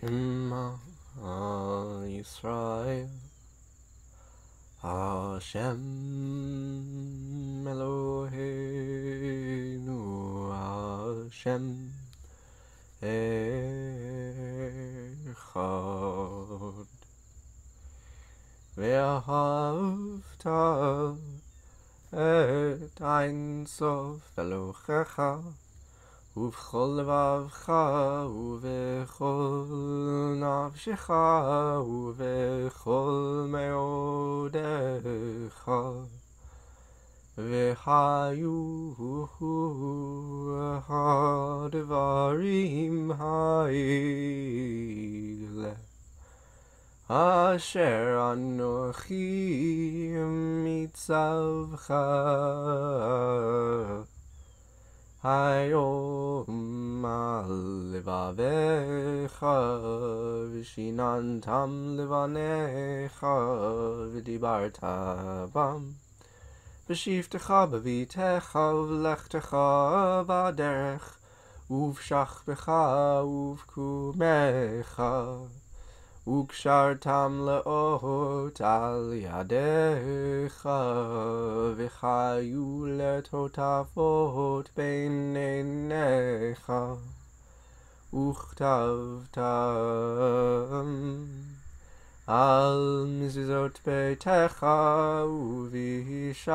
Shema Yisrael Hashem Eloheinu Hashem Echad Ve'ahavta et Ein Sof Elohecha ובכל לבבך ובכל נפשך ובכל מאודך. והיו הדברים האלה אשר אנוכי מצווך היום על לבביך ושיננתם לבניך ודיברת בם בשבתך בביתך ובלכתך בדרך ובשכבך ובקומך וקשרתם לאות על ידיך וחיו לטוטפות בין עיניך וכתבתם על מזוזות ביתך ובישעריך